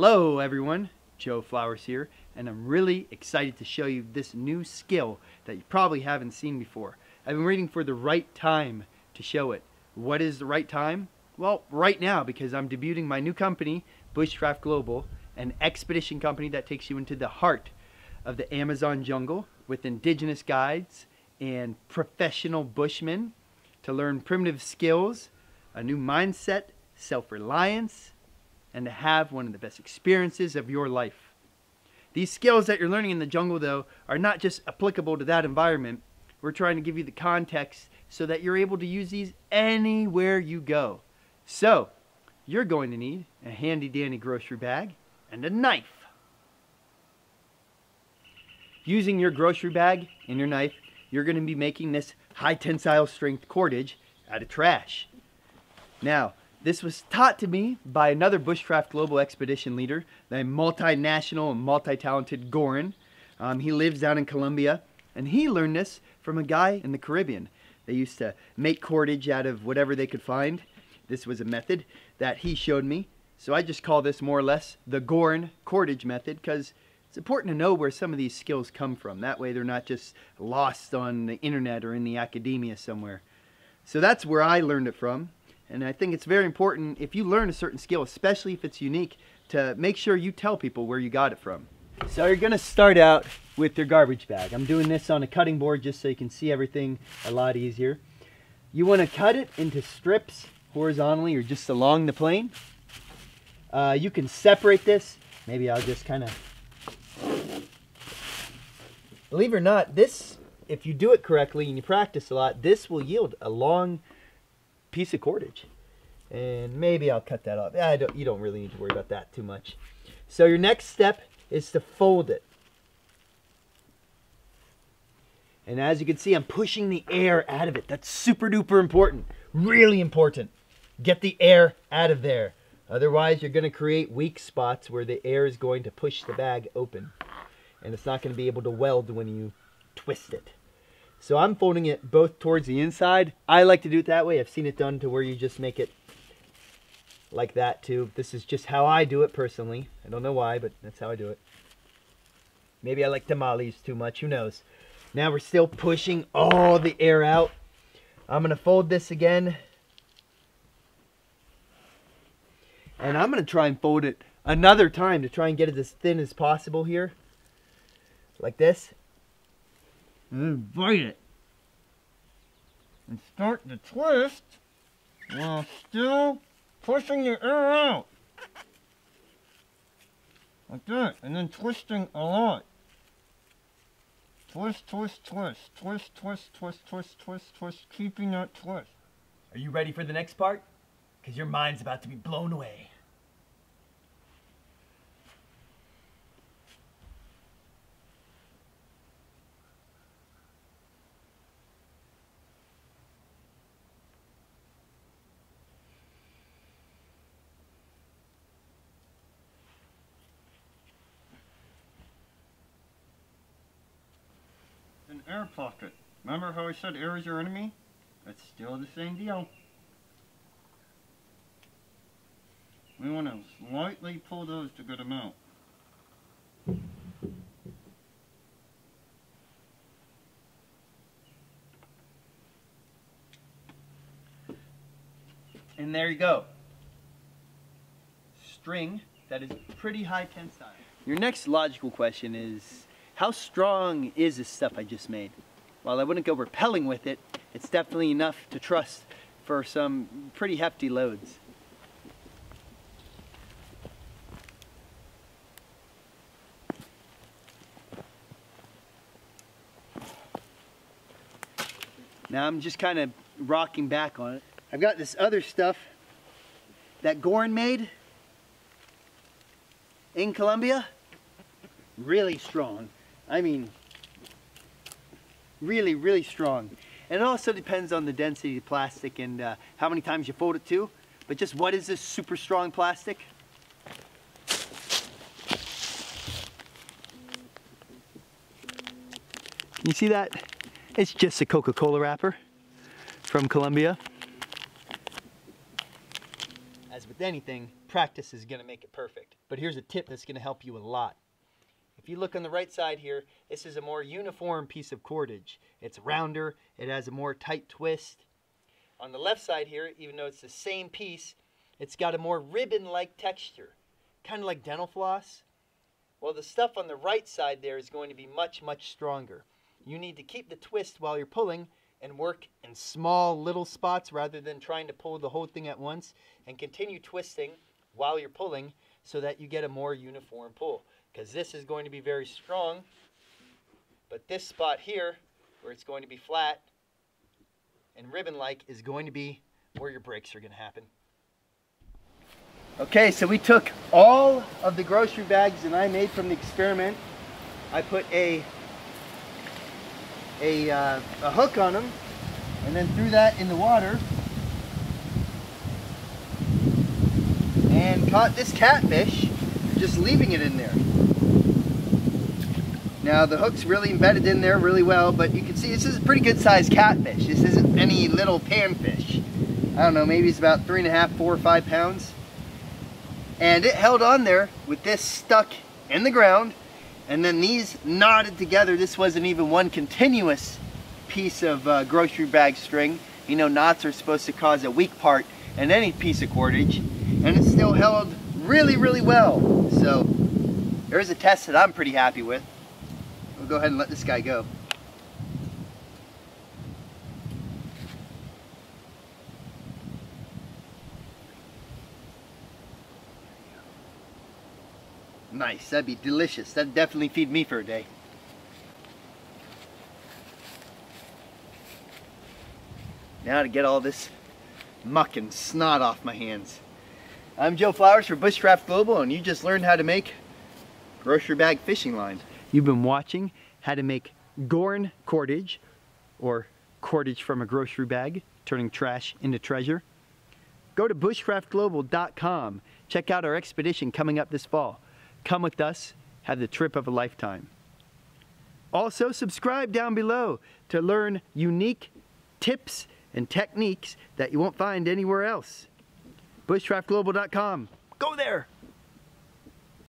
Hello everyone, Joe Flowers here, and I'm really excited to show you this new skill that you probably haven't seen before. I've been waiting for the right time to show it. What is the right time? Well, right now because I'm debuting my new company, Bushcraft Global, an expedition company that takes you into the heart of the Amazon jungle with indigenous guides and professional bushmen to learn primitive skills, a new mindset, self-reliance, and to have one of the best experiences of your life. These skills that you're learning in the jungle, though, are not just applicable to that environment. We're trying to give you the context so that you're able to use these anywhere you go. So, you're going to need a handy dandy grocery bag and a knife. Using your grocery bag and your knife, you're going to be making this high tensile strength cordage out of trash. Now, this was taught to me by another Bushcraft Global Expedition leader, the multinational and multi-talented Goran. Um, he lives down in Colombia, and he learned this from a guy in the Caribbean. They used to make cordage out of whatever they could find. This was a method that he showed me. So I just call this more or less the Goran cordage method because it's important to know where some of these skills come from. That way they're not just lost on the internet or in the academia somewhere. So that's where I learned it from. And I think it's very important if you learn a certain skill, especially if it's unique, to make sure you tell people where you got it from. So you're gonna start out with your garbage bag. I'm doing this on a cutting board just so you can see everything a lot easier. You wanna cut it into strips horizontally or just along the plane. Uh, you can separate this. Maybe I'll just kind of, believe it or not, this, if you do it correctly and you practice a lot, this will yield a long piece of cordage. And maybe I'll cut that off. I don't, you don't really need to worry about that too much. So your next step is to fold it. And as you can see, I'm pushing the air out of it. That's super duper important. Really important. Get the air out of there. Otherwise, you're going to create weak spots where the air is going to push the bag open. And it's not going to be able to weld when you twist it. So I'm folding it both towards the inside. I like to do it that way. I've seen it done to where you just make it like that too. This is just how I do it personally. I don't know why, but that's how I do it. Maybe I like tamales too much, who knows. Now we're still pushing all the air out. I'm gonna fold this again. And I'm gonna try and fold it another time to try and get it as thin as possible here. Like this and bite it. And start to twist while still pushing the air out. Like that. And then twisting a lot. Twist, twist, twist. Twist, twist, twist, twist, twist, twist. Keeping that twist. Are you ready for the next part? Because your mind's about to be blown away. Air pocket. Remember how I said air is your enemy? That's still the same deal. We want to slightly pull those to good amount. And there you go. String that is pretty high tensile. Your next logical question is, how strong is this stuff I just made? While I wouldn't go repelling with it, it's definitely enough to trust for some pretty hefty loads. Now I'm just kind of rocking back on it. I've got this other stuff that Goran made in Colombia. Really strong. I mean, really, really strong. And it also depends on the density of the plastic and uh, how many times you fold it too. But just what is this super strong plastic? You see that? It's just a Coca-Cola wrapper from Colombia. as with anything, practice is going to make it perfect. But here's a tip that's going to help you a lot. If you look on the right side here, this is a more uniform piece of cordage. It's rounder, it has a more tight twist. On the left side here, even though it's the same piece, it's got a more ribbon-like texture, kind of like dental floss. Well, the stuff on the right side there is going to be much, much stronger. You need to keep the twist while you're pulling and work in small little spots rather than trying to pull the whole thing at once and continue twisting while you're pulling so that you get a more uniform pull because this is going to be very strong but this spot here where it's going to be flat and ribbon like is going to be where your breaks are going to happen. Okay, so we took all of the grocery bags that I made from the experiment. I put a a, uh, a hook on them and then threw that in the water and caught this catfish just leaving it in there. Now the hook's really embedded in there really well, but you can see this is a pretty good sized catfish. This isn't any little panfish. I don't know, maybe it's about three and a half, four or five pounds. And it held on there with this stuck in the ground and then these knotted together. This wasn't even one continuous piece of uh, grocery bag string. You know, knots are supposed to cause a weak part in any piece of cordage. And it still held really, really well. So there's a test that I'm pretty happy with. We'll go ahead and let this guy go. Nice, that'd be delicious. That'd definitely feed me for a day. Now to get all this muck and snot off my hands. I'm Joe Flowers for Bushcraft Global and you just learned how to make grocery bag fishing line. You've been watching how to make Goran cordage or cordage from a grocery bag, turning trash into treasure. Go to bushcraftglobal.com. Check out our expedition coming up this fall. Come with us, have the trip of a lifetime. Also, subscribe down below to learn unique tips and techniques that you won't find anywhere else. BushcraftGlobal.com. Go there!